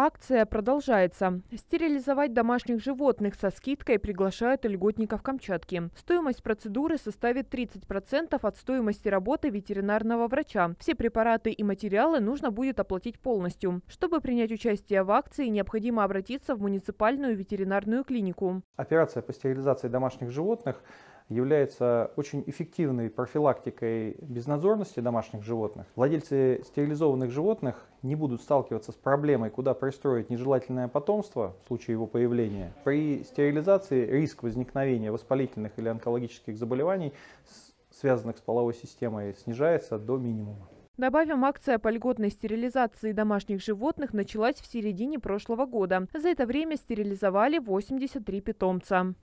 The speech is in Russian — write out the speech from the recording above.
Акция продолжается. Стерилизовать домашних животных со скидкой приглашают льготников Камчатки. Стоимость процедуры составит 30% от стоимости работы ветеринарного врача. Все препараты и материалы нужно будет оплатить полностью. Чтобы принять участие в акции, необходимо обратиться в муниципальную ветеринарную клинику. Операция по стерилизации домашних животных является очень эффективной профилактикой безнадзорности домашних животных. Владельцы стерилизованных животных не будут сталкиваться с проблемой, куда пристроить нежелательное потомство в случае его появления. При стерилизации риск возникновения воспалительных или онкологических заболеваний, связанных с половой системой, снижается до минимума. Добавим, акция по льготной стерилизации домашних животных началась в середине прошлого года. За это время стерилизовали 83 питомца.